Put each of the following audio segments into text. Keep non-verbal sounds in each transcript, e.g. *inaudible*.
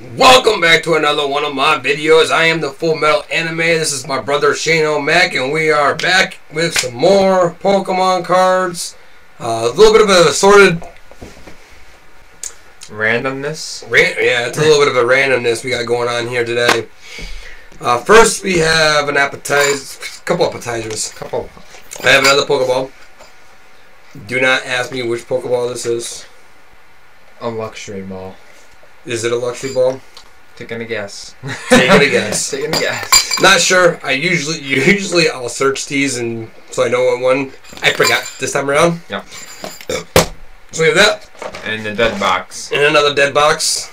Welcome back to another one of my videos. I am the Full Metal Anime. This is my brother Shane O'Mac, and we are back with some more Pokemon cards. Uh, a little bit of a assorted, Randomness. ran- yeah, it's a little bit of a randomness we got going on here today. Uh, first, we have an appetizer, a couple appetizers. Couple. I have another Pokeball. Do not ask me which Pokeball this is. A luxury ball. Is it a luxury ball? Taking a guess. Taking a guess. *laughs* Taking a guess. Not sure. I usually usually I'll search these and so I know what one I forgot this time around. Yep. So we have that And the dead box. and another dead box.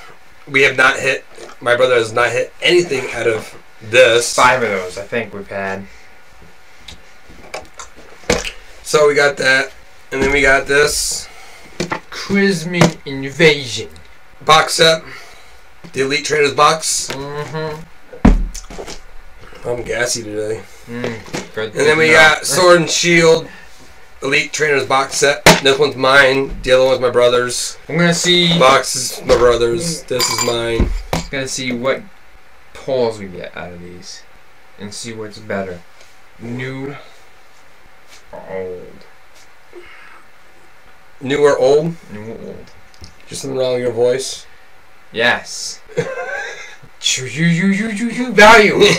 We have not hit. My brother has not hit anything out of this. Five of those, I think we've had. So we got that, and then we got this Chrisman Invasion. Box set, the Elite Trainers box. Mm-hmm. I'm gassy today. Mm. And then we got Sword and Shield. Elite Trainers box set. This one's mine. The other one's my brother's. I'm gonna see. Box is my brother's. This is mine. Gonna see what pulls we get out of these, and see what's better, new or old. New or old? New or old. Just something wrong with your voice. Yes. *laughs* You you you you you value. *laughs*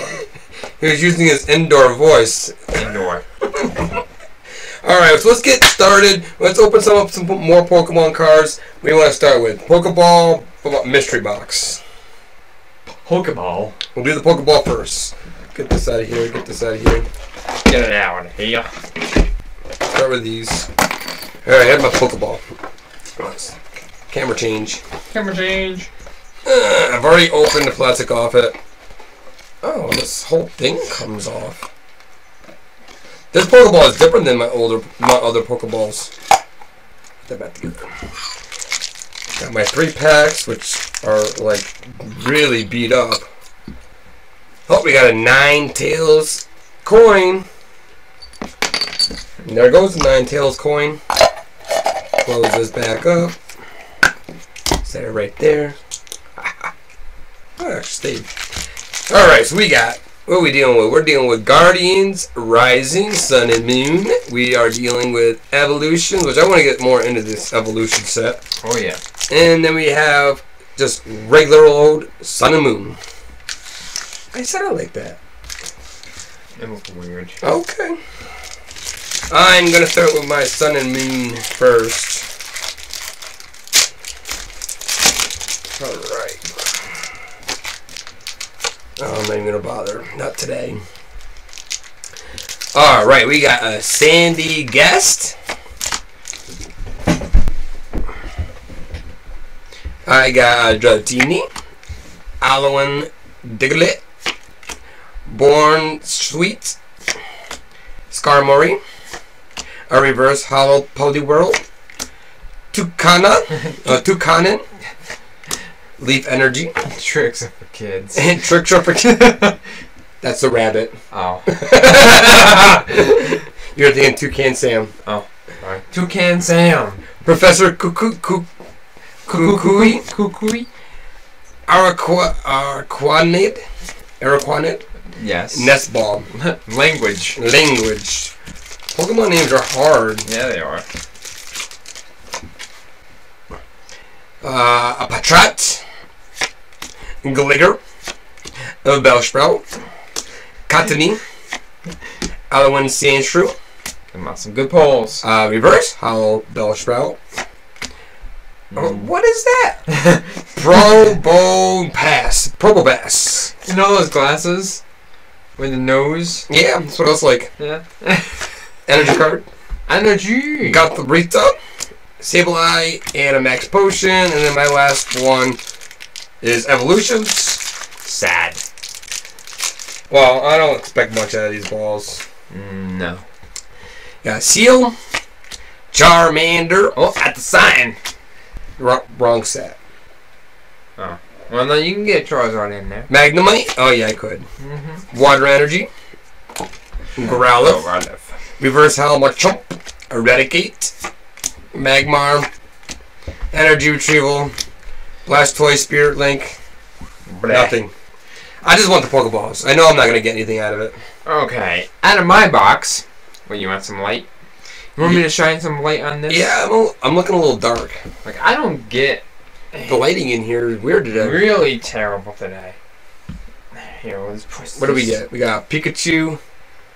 He was using his indoor voice. Indoor. *laughs* Alright, so let's get started. Let's open some up some more Pokemon cards. We want to start with? Pokeball, Mystery Box? Pokeball. We'll do the Pokeball first. Get this out of here, get this out of here. Get it out of here. Start with these. Alright, I have my Pokeball. Camera change. Camera change. Uh, I've already opened the plastic off it. Oh, this whole thing comes off. This Pokeball is different than my older, my other Pokeballs. Back together. Got my three packs, which are like really beat up. Oh, we got a Ninetales coin. And there goes the Ninetales coin. Close this back up. Set it right there. Oh, it. Alright, so we got, what are we dealing with? We're dealing with Guardians, Rising, Sun and Moon. We are dealing with Evolution, which I want to get more into this Evolution set. Oh yeah. And then we have just regular old Sun and Moon. I said I like that. It looks weird. Okay. I'm gonna start with my Sun and Moon first. Alright. Oh, I'm not even gonna bother. Not today. Alright, we got a Sandygast. I got Dratini. Alolan Diglett. Born Sweet. Skarmory, a reverse hollow Poliwhirl, Tucana, uh, Tucanen, Leaf Energy, *laughs* Tricks *laughs* for kids. and Trick Tripper. That's the rabbit. oh. *laughs* You're thinking Toucan Sam. Oh. Sorry. Toucan Sam. Professor Cuckoo Cuckoo Cuckooey, Kukui. Araquanid, Araquanid, Araquanid, Yes. Nest Ball, Language. Language. Pokemon names are hard. Yeah, they are. uh, a Patrat, Glitter, a Bellsprout, Cottonee, Alolan Sandshrew, Come on, some good polls. uh, Reverse, Hollow Bellsprout. Oh, what is that? *laughs* Pro Bone Pass, Probobass. You know those glasses with the nose? Yeah, that's what else like. Yeah. *laughs* Energy card. Energy. Got the Rita, Sableye, and a Max Potion, and then my last one is Evolutions. sad. Well, I don't expect much out of these balls. Mm, no. Got Seel, Charmander, Oh, at the sign. wrong, wrong set. Oh. Well, no, you can get Charizard in there. Magnemite, oh yeah, I could. Mm-hmm. Water Energy, Growlithe, Growlithe. Reverse Eradicate, Magmar, Energy Retrieval, Blastoise Spirit Link, Bleh. Nothing. I just want the Pokeballs. I know I'm not gonna get anything out of it. Okay, out of my box. What, you want some light? You want me to shine some light on this? Yeah, I'm, a, I'm looking a little dark. Like, I don't get The lighting in here is weird today. really terrible today. Here, let's push What do we get? We got Pikachu. Here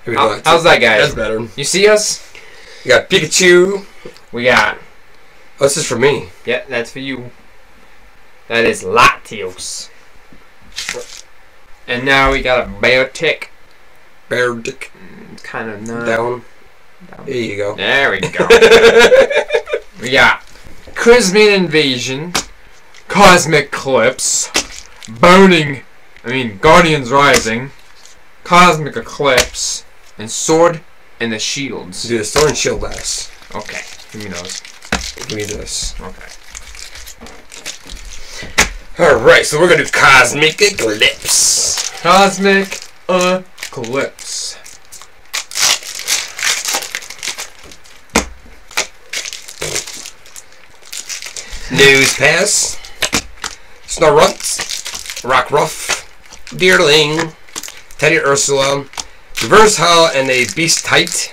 we How- go. how's that, guys? That's better. You see us? We got Pikachu. We got. Oh, this is for me. Yeah, that's for you. That is Latios. And now we got a Beartic. Bear dick mm, It's kind of not. down. down. There you go. There we go. *laughs* we got Christmas Invasion, Cosmic Eclipse, Burning, I mean Guardians Rising, Cosmic Eclipse, and Sword and the Shields. do the Sword and Shield Blast. Okay, give me those. Give me this. Okay. Alright, so we're gonna do Cosmic Eclipse. Cosmic Eclipse. News Pass. Snorunt. Rockruff. Deerling. Teddy Ursula. Reverse Howl and a Beast Height.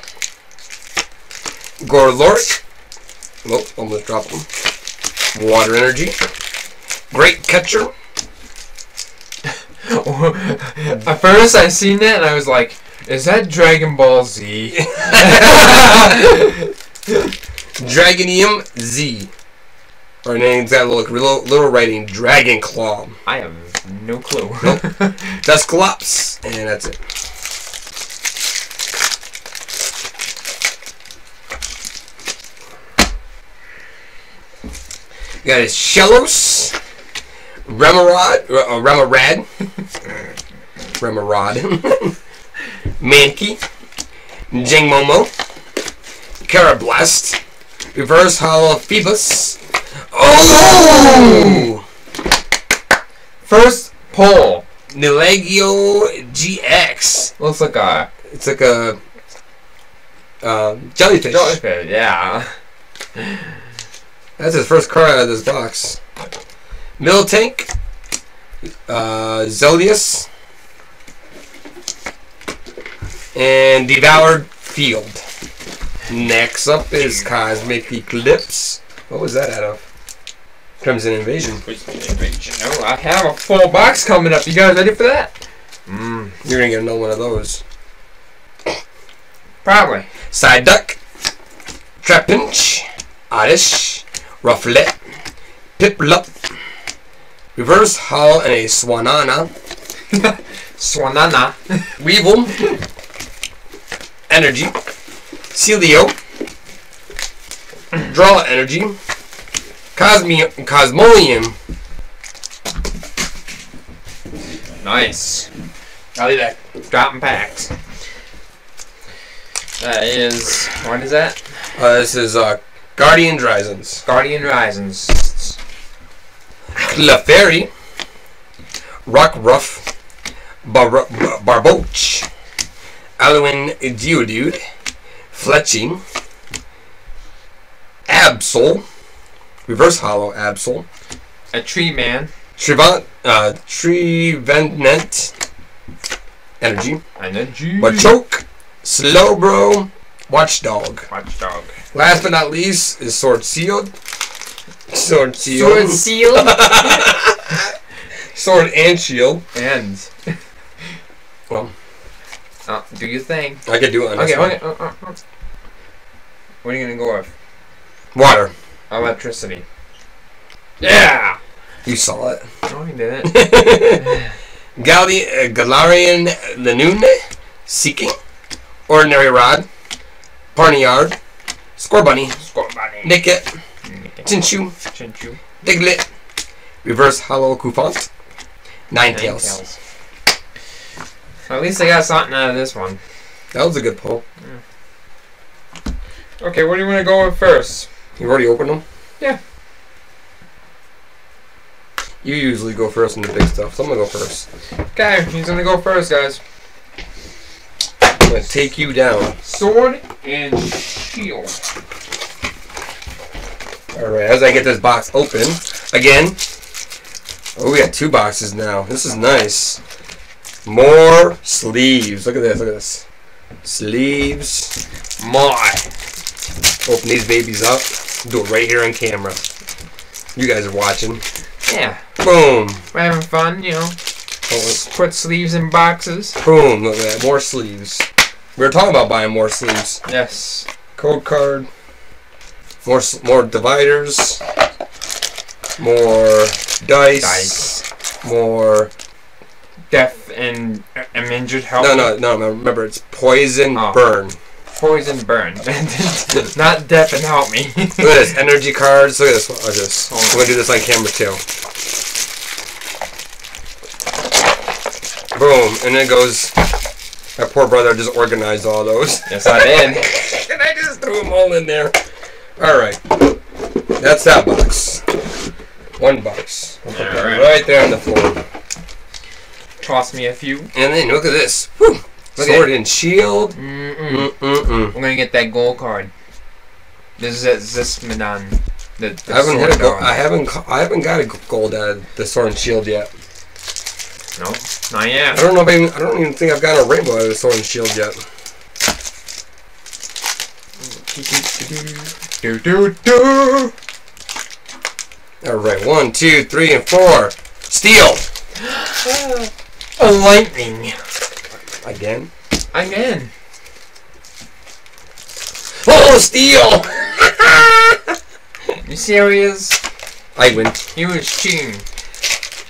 Gorlork. Nope, almost dropped him. Water Energy. Great Catcher. *laughs* At first I seen that and I was like, is that Dragon Ball Z? *laughs* Dragonium Z. Or names that look little, little, writing. Dragon Claw. I have no clue. Dusclops. *laughs* And that's it. Got his Shellos, Remoraid, uh, Remoraid, *laughs* Remoraid, *laughs* Mankey, Jingmomo, Karrablast, Reverse Hollow Feebas. Oh! First poll. Nilegio GX. Looks like a It's like a um, jellyfish. jellyfish. Yeah. That's his first card out of this box. Miltank, uh, Zodius, and Devoured Field. Next up is Cosmic Eclipse. What was that out of? Crimson Invasion. Oh, I have a full box coming up. You guys ready for that? Mmm. You're gonna get another one of those. Probably. Psyduck, Trapinch, Oddish, Rufflet, Piplup, Reverse Hull, and a Swanana, *laughs* Swanana. Weevil, Energy, Celio, Draw Energy, Cosmi- Cosmolium, Nice. I'll leave that. Dropping packs. That is. What is that? uh, this is uh, Guardian Drizens, Guardian Risings. Clefairy, Rockruff, Bar- Bar- Barboach, Alwyn Geodude, Fletching, Absol, Reverse Hollow Absol, A tree man. Trivant, uh, Trevenant, Energy, G. Machoke, Slowbro, Watchdog. Watchdog. Last but not least is Sword Sealed. Sword Sealed. Sword *laughs* seal. Sword and Shield. and. Well, Oh, do your thing. I can do it on Okay, one. okay. Uh, uh, uh. What are you gonna go with? Water. Electricity. Yeah! You saw it. No, you didn't. *laughs* Gali- uh, Galarian Lanune, Seeking, Ordinary Rod, Barnyard, Scorbunny, Score bunny. Nickit, Chinchou, Chinchou. Diglett, Reverse Hollow Coupont, Ninetales. At least I got something out of this one. That was a good pull. Hmm. Okay, what do you want to go with first? You already opened them? Yeah. You usually go first in the big stuff, so I'm gonna go first. Okay, he's gonna go first, guys. I'm gonna take you down. Sword and shield. Alright, as I get this box open, again, Oh, we got two boxes now. This is nice. More sleeves. Look at this. Look at this. Sleeves. My. Open these babies up. Do it right here on camera. You guys are watching. Yeah. Boom. We're having fun, you know. Oh, Put sleeves in boxes. Boom. Look at that. More sleeves. We were talking about buying more sleeves. Yes. Code card. More more dividers. More dice. Dice. More. Deaf and uh, and injured help. No, no, no. no, Remember, it's poison Oh. burn. Poison burn. *laughs* Not deaf and help me. Look at this. Energy cards. Look at this. Look at this. On. I'm gonna do this on camera too. Boom, and it goes. My poor brother just organized all those. yes, I did. *laughs* and I just threw them all in there. Alright. That's that box. One box. I'll put that Alright. right there on the floor. Toss me a few. And then look at this. Whew. Look Sword and shield. Mm-mm. We're gonna get that gold card. This is Zismadan. The, the I haven't hit a sword go- I haven't. I haven't got a gold out of the sword and shield yet. No, not I yet. don't know. If I, even, I don't even think I've got a rainbow out of the sword and shield yet. Do do do. All right, one, two, three, and four. Steel *gasps* A lightning. again. Again. Oh, steel! *laughs* You serious? I win. He was cheating.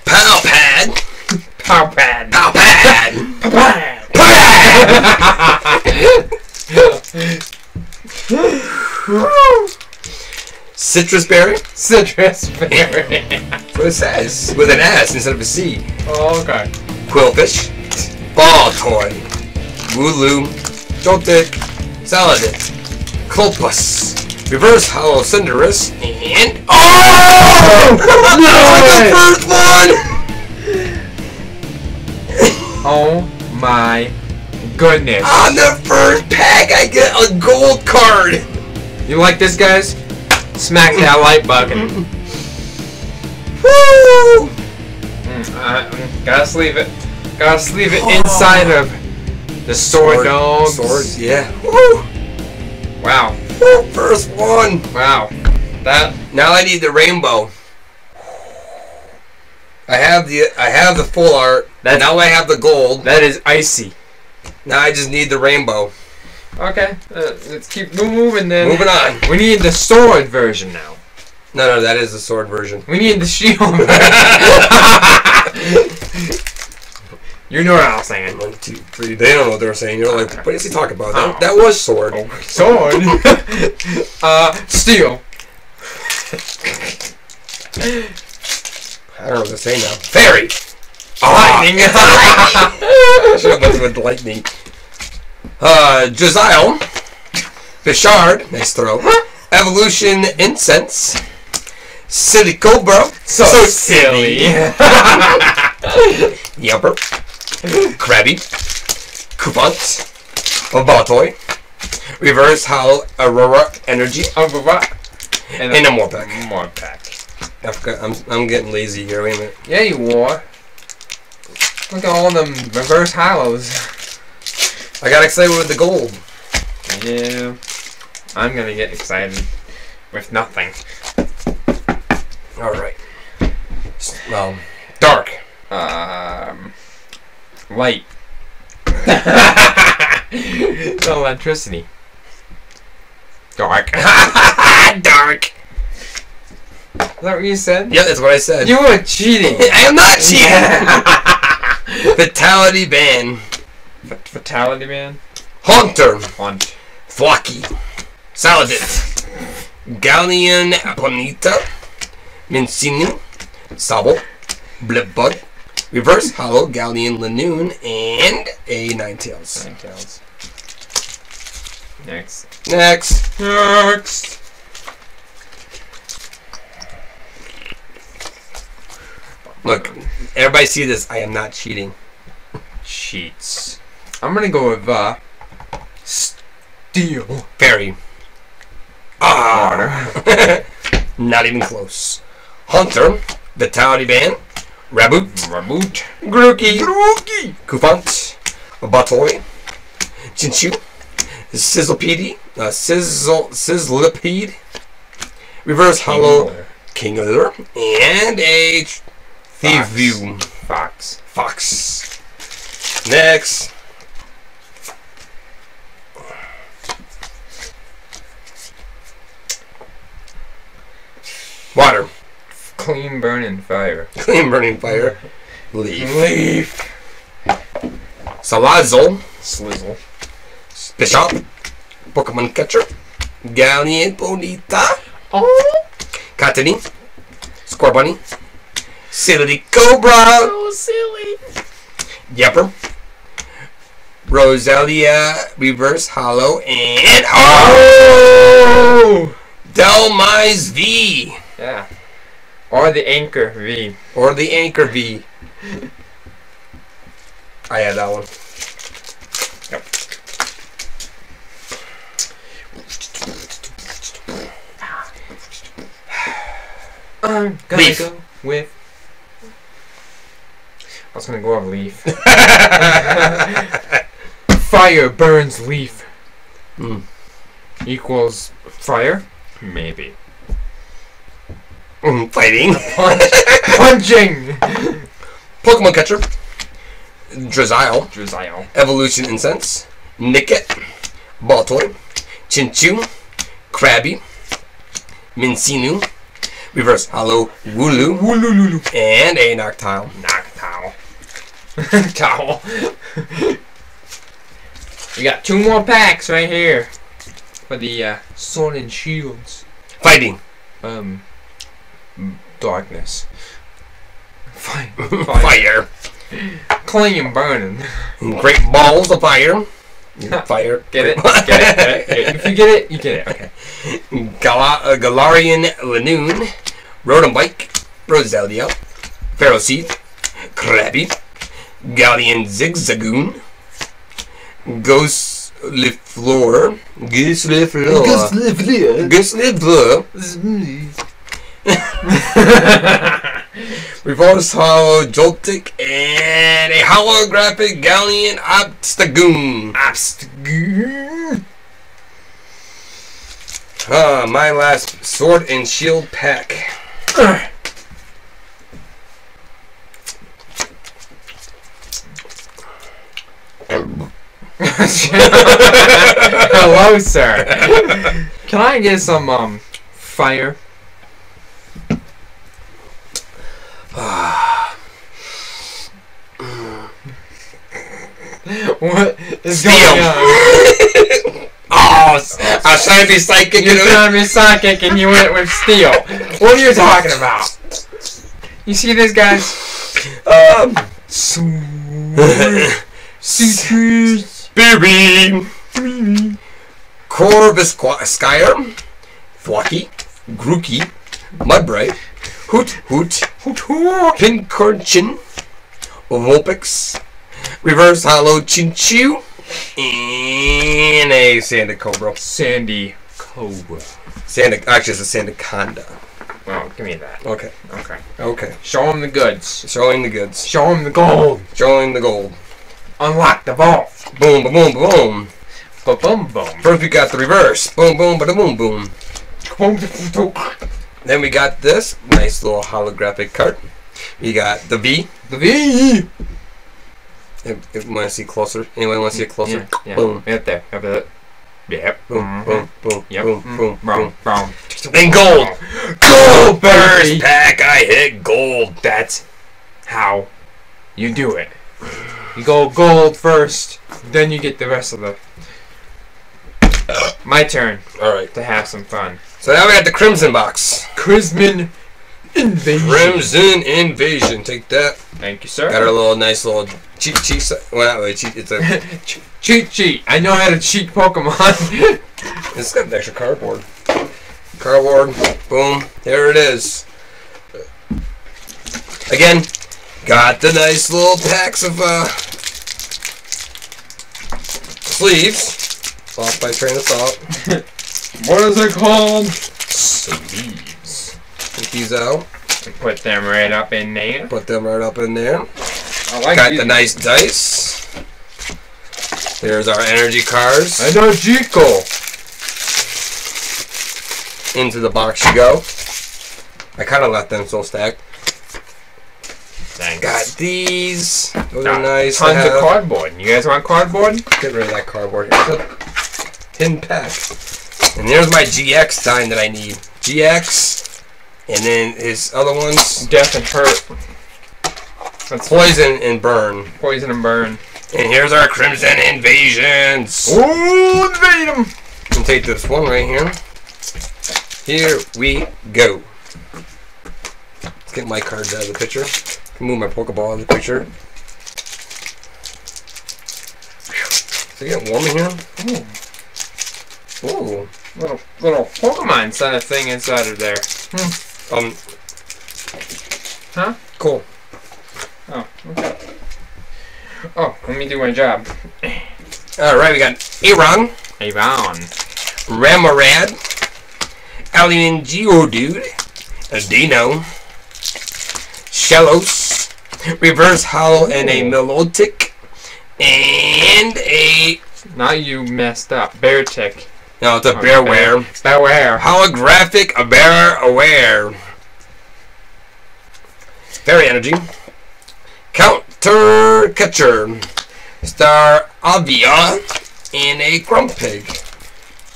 Pow pad. Pow pad. Pow pad. Pow pad. *laughs* Sitrus berry. Sitrus berry. That's what it says. With an S instead of a C. oh, okay. Qwilfish. Ball toy. Wooloo. Joltik. Saladin. Colpus. Reverse Hollow Cinderace. And. Oh! That's the first one! Oh my goodness. On the first pack, I get a gold card! You like this, guys? Smack that like button. Woo! Mm, uh, gotta sleeve it. Gotta sleeve it inside of the sword, dogs. Sword, yeah. Woo! Wow. Woo! First one! Wow. That Now I need the rainbow. I have the I have the full art. That's- now I have the gold. that is icy. Now I just need the rainbow. Okay. Uh, let's keep moving then. Moving on. We need the sword version now. No, no, that is the sword version. We need the shield. *laughs* *laughs* you know what I was saying. One, two, three. They don't know what they were saying. You're like, what is he talking about? That, Oh. that was sword. Sword. *laughs* uh, steel. I don't know what to say now. Fairy. Lightning. Should have went with lightning. Uh, Josiah. Bishard. Nice throw. Evolution Incense. City Cobra. so, silly. *laughs* Yumper. Krabby. Coupons. Obatoy. Reverse Howl Aurora Energy. What? And And a more pack. More pack. I'm, I'm getting lazy here. Wait a minute. Yeah, you wore. Look at all them reverse hollows. I got excited with the gold. Yeah. I'm gonna get excited with nothing. Alright. Well, dark. Um, light. *laughs* Electricity. Dark. *laughs* dark. Is that what you said? Yeah, that's what I said. You were cheating. *laughs* I am not cheating. Vitality Ban. Fatality man. Haunter. Hunt. Thwackey. Saladin. Galleon Bonita. Mincini. Sobble. Blipbug. Reverse Hollow Galleon Lanoon. And a Ninetales. Ninetales. Next. Next. Next. Look, everybody see this. I am not cheating. Cheats. I'm gonna go with uh steel Fairy. Ah. water. Not even close. Hunter, Vitality Band, Raboot, Raboot. Grookey, Grookey. Cufant, Batoy, Chinchou, Sizzlepede, uh, Sizzle, Sizzlipede, Reverse Hollow Kingler, and a Thief Fox. View Fox. Fox. Next. Water. Clean burning fire. *laughs* Clean burning fire. Leaf. Leaf. Salazzle. Slizzle. Bishop. Pokemon Catcher. Galleon Bonita. Oh, Katani. Score Bunny. Silly Cobra. so silly. Yepper. Roselia Reverse Hollow. And. Oh! Dhelmise V. Yeah. Or the anchor V. Or the Anchor V. I had that one. I'm gonna Leaf. go with. I was gonna go with leaf. *laughs* Fire burns leaf. Hmm. Equals fire? Maybe. Mm, Fighting. *laughs* Punching! Pokemon Catcher. Drizzile. Drizzile. Evolution Incense. Nickit. Baltoy. Chinchou. Krabby. Mincinu. Reverse Hollow Wooloo. Woolululu. And a Noctile. Knock towel. *laughs* we got two more packs right here. For the uh, sword and shields. Fighting. Um, darkness. *laughs* Fire. Fire. Clean burning. Great balls of fire. *laughs* Fire. Get it? Get it? Get it? If you get it, you get it. Okay. Gala- uh, Galarian Lanoon. Rotom-bike. Roselia. Ferroseed. Krabby. Galleon Zigzagoon. Ghost Liflor. Goose Liflor. Goose Liflor. *laughs* Reverse Hollow Joltik and a holographic Galleon Obstagoon. Obstagoon. Ah, my last sword and shield pack. Hello, sir. *laughs* Can I get some um fire? *laughs* what is Steel. going on? *laughs* Oh, I was trying to be psychic. You know? found me psychic and you went with steel. What are you talking about? You see this, guys? Um, Secrets. Baby. Corvisquire. Thwackey. Grookey. Mudbright. Hoot Hoot. Hoothoot, Pincurchin. Vulpix. Reverse Hollow Chinchou. And a Sanda Cobra. Sandy Cobra. Sanda, actually, it's a Sandaconda. Oh, give me that. Okay. Okay. Okay. Show him the goods. Showing the goods. Show him the gold. Showing the gold. Unlock the vault. Boom, ba boom, ba boom. Ba boom boom. First we got the reverse. Boom, boom, ba boom, boom. Then we got this nice little holographic card. We got the V. The V. If, if want to see closer. Anyone want to see it closer? Yeah, yeah. Boom. Right there. Right there. Yep. Boom, Mhm. boom, boom, Yep. boom, Mm. boom, Boom. boom. Boom. Then gold. Gold, First pack, I hit gold. That's how you do it. You go gold first, then you get the rest of the. My turn All right. to have some fun. So now we got the crimson box. Chrisman invasion. Crimson invasion. Take that. Thank you, sir. Got our little nice little cheat cheat. Well, not really cheat. It's a. *laughs* cheat sheet. I know how to cheat Pokemon. *laughs* It's got an extra cardboard. Cardboard. Boom. There it is. Again, got the nice little packs of uh, sleeves. Off by train of thought. *laughs* what is it called? Sleeves. Take these out. And Put them right up in there. Put them right up in there. I like Got these. the nice dice. There's our energy cards. Energico. Into the box you go. I kind of left them so stacked. Thanks. Got these. Those are nice. to Tons of cardboard. You guys want cardboard? Get rid of that cardboard. It's a tin pack. And there's my GX sign that I need. GX. And then his other ones. Death and hurt. That's Poison and burn. poison and burn. And here's our Crimson Invasions. Ooh, invade 'em. And take this one right here. Here we go. Let's get my cards out of the picture. Move my Pokeball out of the picture. Is it getting warm in here? Ooh. Little little Pokemon kind of thing inside of there. Hmm. Um. Huh? Cool. Oh, okay. Oh, let me do my job. Alright, we got Aron, Avon. Ramarad, Alien Geodude, a Dino, Shellos, Reverse Hollow, and a Melodic. and a. Now you messed up. Beartic. No, it's a Oh, Bearware. Bearware. Holographic a Bear Aware. Fairy Energy. Counter Catcher. Star Avia. And a Grumpig.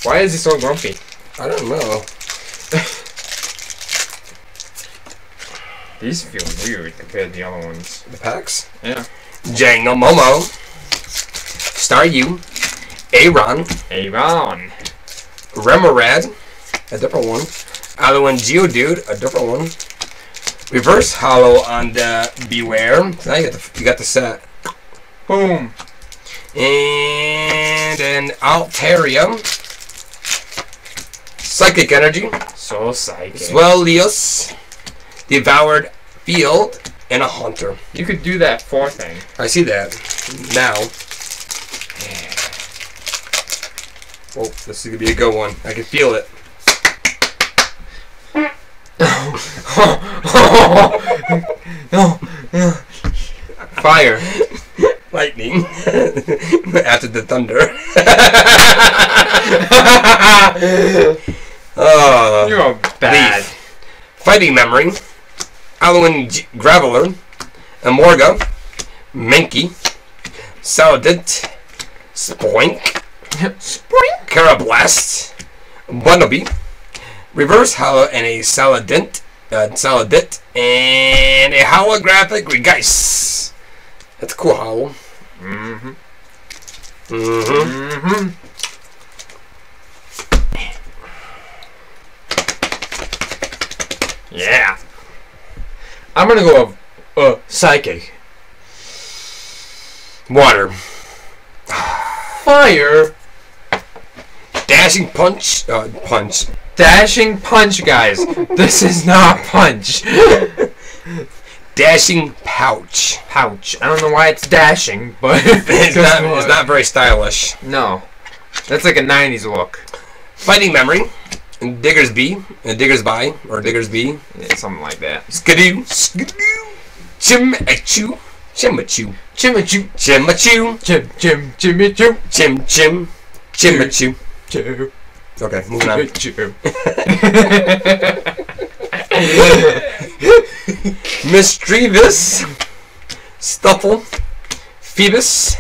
Why is he so grumpy? I don't know. *laughs* These feel weird compared to the other ones. The packs. Yeah. Jango Momo. Star U. Aron. Avon. Remoraid. A different one. Other one Geodude. A different one. Reverse Hollow on the Beware. Now you got the, you got the set. Boom. And an Altaria. Psychic Energy. So psychic. Swellius. Devoured Field. And a Hunter. You could do that four thing. I see that. Now. Oh, this is going to be a good one. I can feel it. Fire. Lightning. *laughs* After the thunder. oh. *laughs* You're bad. Leaf. Fighting Memory, Alwyn G- Graveler, Amorga, Menki, Saladint, Spoink, Spring. Karrablast, Bunnelby, Reverse Hollow, and a Saladint, uh, Saladit, and a holographic Regeis. That's a cool hollow. Mm-hmm. Mm-hmm. Mm-hmm. Yeah. I'm gonna go uh, psychic. Water. Fire. Dashing Punch. Uh, punch. Dashing punch, guys. this is not punch. *laughs* Dashing Pouch. Pouch. I don't know why it's dashing, but *laughs* It's *laughs* not, it's not very stylish. No. That's like a 90s look. Fighting Memory, Digger's B, uh, Digger's By, or Digger's B, Yeah, something like that. Skidoo, Skidoo, Chimachu, Chimachu, Chimichu. Chimachu, Chim, chim, chimichu. Chim Chim, Chimachu. Chim, Okay, moving on. chim. *laughs* Mischievous, Stufful, Feebas,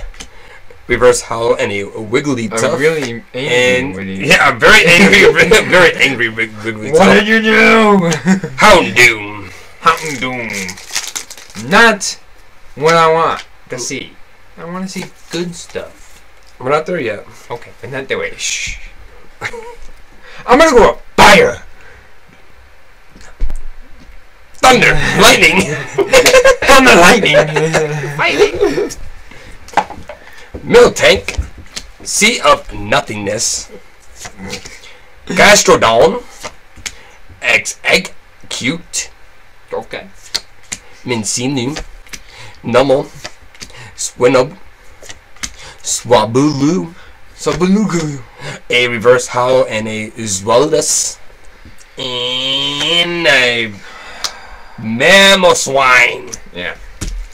Reverse Hollow, and a Wiggly I'm Tough. really angry and yeah, I'm very angry, *laughs* very angry Wig- Wiggly What Tough. did you do? Houndoom. Houndoom. Not what I want to see. I want to see good stuff. We're not there yet. Okay, but not. Shh. *laughs* I'm gonna go fire. Thunder, *laughs* lightning, *laughs* Thunder lightning. fighting. Miltank, Sea of Nothingness, Gastrodon, X Egg, Cute, okay. Mincinu, Numel, Swinub, Swabulu, Sabalugu. a Reverse Hollow, and a Zwalus, and a Mamoswine. Yeah.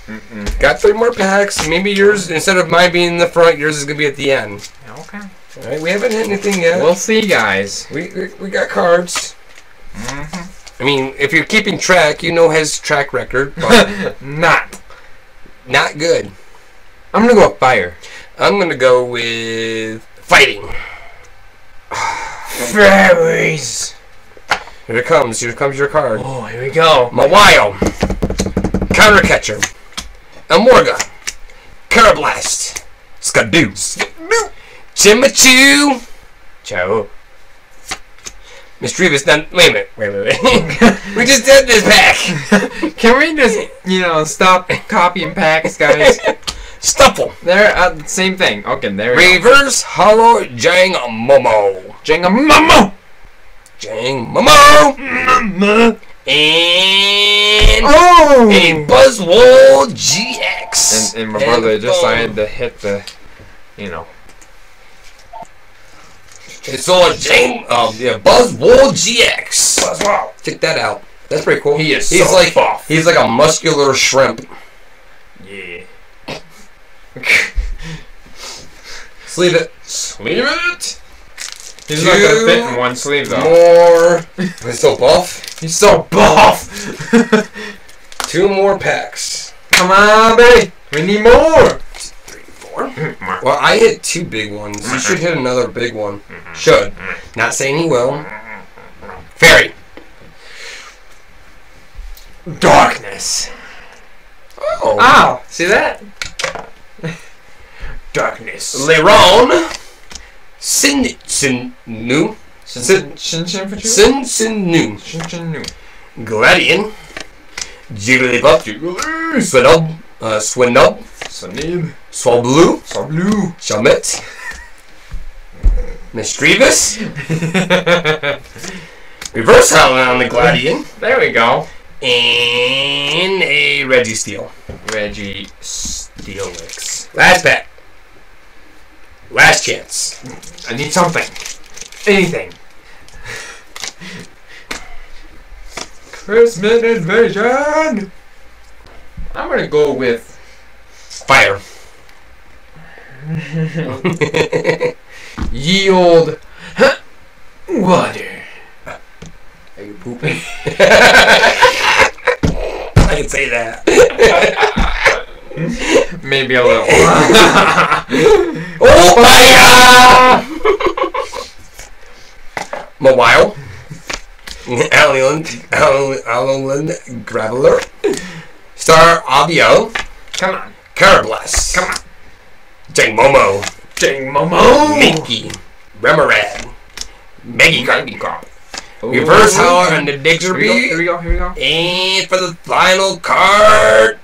Mm-mm. Got three more packs. Maybe yours, instead of mine being in the front, yours is gonna be at the end. Okay. All right, we haven't hit anything yet. We'll see, guys. we, we we got cards. Mm-hmm. I mean, if you're keeping track, you know his track record, but *laughs* Not. not good. I'm gonna go with fire. I'm gonna go with fighting. *sighs* Fairies. Here it comes. Here comes your card. Oh, here we go. Mawile. Counter catcher. Amorga. Karrablast. Skadoo. Skadoo. Chimichu. Ciao. Mischievous. Now, wait a minute. Wait, wait, wait. *laughs* we just did this pack. Can we just, you know, stop copying packs, guys? *laughs* Stufful. They're uh, same thing. Okay, there. Reverse Hollow Jang Momo. Jenga Momo. Jang Momo. And Oh. a Buzzwole GX. And, and my brother And just decided to hit the, you know. It's all Jang, um, yeah, Buzzwole GX. Buzzwole. Check that out. That's pretty cool. He is He's so like buff. he's like a muscular shrimp. Yeah. *laughs* Sleeve it. Sleeve it. He's not gonna fit in one sleeve though. More. He's so buff. He's so buff. *laughs* Two more packs. Come on, baby. We need more. Three, four. *laughs* Well, I hit two big ones. You should hit another big one. Mm-hmm. Should. Mm-hmm. Not saying he will. Mm-hmm. Fairy. Darkness. Oh. Ow! See that? Darkness. Leron. Sin Sin Nu. Shin for Sin Sin Nu. Shin Shin Nu. Gladian. Jigglypuff. Jiggly. Swinub. Uh, Swinub. Sunib. Swablu. Sablu. Shamit. Mischievous. *laughs* Reverse Howling on the Gladian. There we go. And a Reggie Steel. Reggie Steelix. Last pack. Last chance. I need something. Anything. Christmas invasion. I'm gonna go with Fire. *laughs* yield water. Are you pooping? *laughs* I can say that. *laughs* *laughs* Maybe a little. *laughs* Oh! Mawile. Allen, Allen, Allen Graveler. Star Abio. Come on. Karrablast. Come on. Jang Momo. Dang Momo. Minky. Remoran. Crop. Ooh. Reverse Howler and the Here we go. Here we go. Here we go. And for the final card.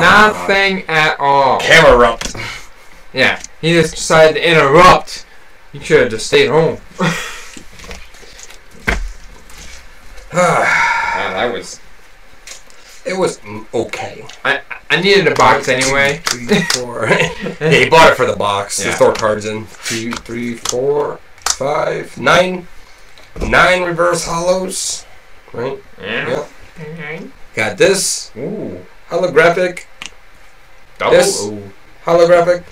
Nothing at all. Camera up. *laughs* Yeah. He just decided to interrupt. You should have just stayed home. *sighs* *sighs* Ah, that was. it was okay. I I needed a box anyway. Three, *laughs* four. yeah, he bought it for the box. Yeah. To store cards in. Two, three, four, five, nine. Nine reverse hollows. Right? Yeah. Yep. Got this. Ooh. Holographic. Double. This- oh. Ooh. Holographic.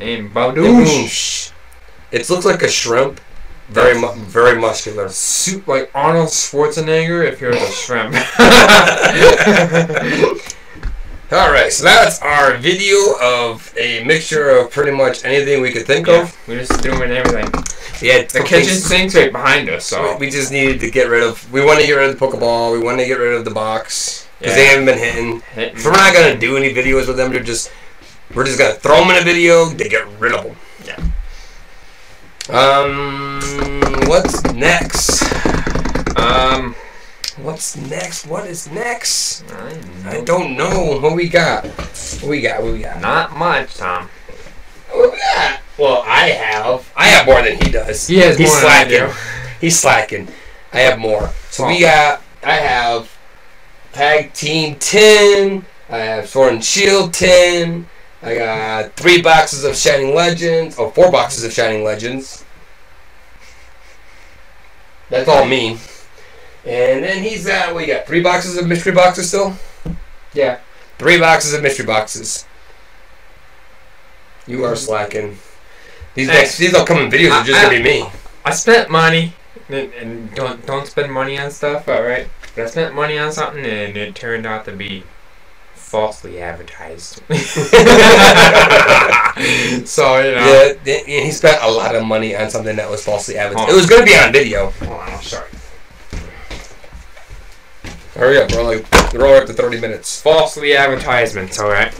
Badoosh. It looks like a shrimp. Very mu- very muscular. Suit like Arnold Schwarzenegger if you're a shrimp. *laughs* *laughs* Alright, so that's our video of a mixture of pretty much anything we could think yeah, of. we just threw in everything. Yeah, The kitchen sink's right behind us, so. We just needed to get rid of. We want to get rid of the Pokeball. We want to get rid of the box because they haven't been hitting. Hitting- So we're not gonna do any videos with them. They're just we're just gonna throw them in a video They get rid of them. Yeah. Um, what's next? Um. What's next? What is next? I I don't know. What we got? What we got? What we got? Not much, Tom. What we got? Well, I have. I have more than he does. He has He's more than I slacking. do. He's slacking. I have more. So we got. I have tag team ten. I have sword and shield ten. I got three boxes of Shining Legends. Oh, four boxes of Shining Legends. That's all me. And then he's got, what you got, three boxes of mystery boxes still? Yeah. Three boxes of mystery boxes. You are slacking. These Hey. next, these upcoming videos are just I- gonna be me. I spent money, and, and don't don't spend money on stuff, alright? But I spent money on something, and it turned out to be falsely advertised. *laughs* so you know. Yeah, he spent a lot of money on something that was falsely advertised. It was gonna be on video. Hold on, I'm sorry. Hurry up, we're all up to thirty minutes. Falsely advertisements, alright?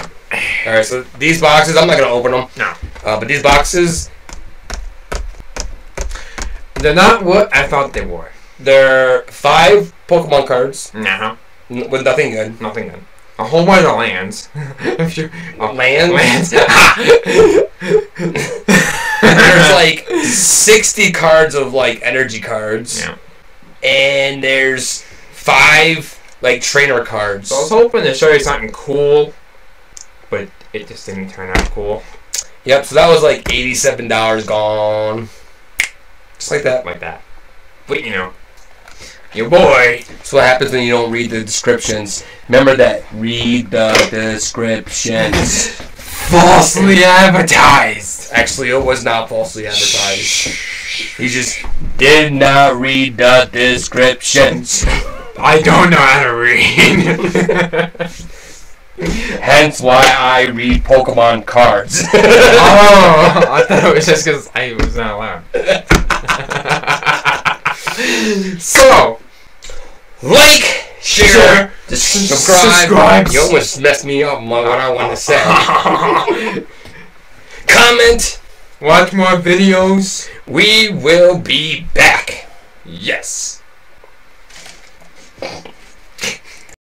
All right, so these boxes, I'm not gonna open them. No. Uh, but these boxes, They're not what I thought they were. They're five Pokemon cards No, n- with nothing good. nothing good. A whole bunch of lands. *laughs* if you oh, Land. lands. *laughs* there's like sixty cards of like energy cards, yeah. and there's five like trainer cards. So I was hoping to show you something cool, but it just didn't turn out cool. Yep. So that was like eighty-seven dollars gone. Just like that. like that. But you know, your boy. That's what happens when you don't read the descriptions. Remember that. Read the descriptions. Falsely advertised. Actually, it was not falsely advertised. He just did not read the descriptions. I don't know how to read. *laughs* Hence why I read Pokemon cards. oh, I thought it was just because I was not allowed. *laughs* so, like, share, Share, subscribe. subscribe. You almost messed me up on what I want to say. *laughs* Comment. watch more videos. We will be back. Yes.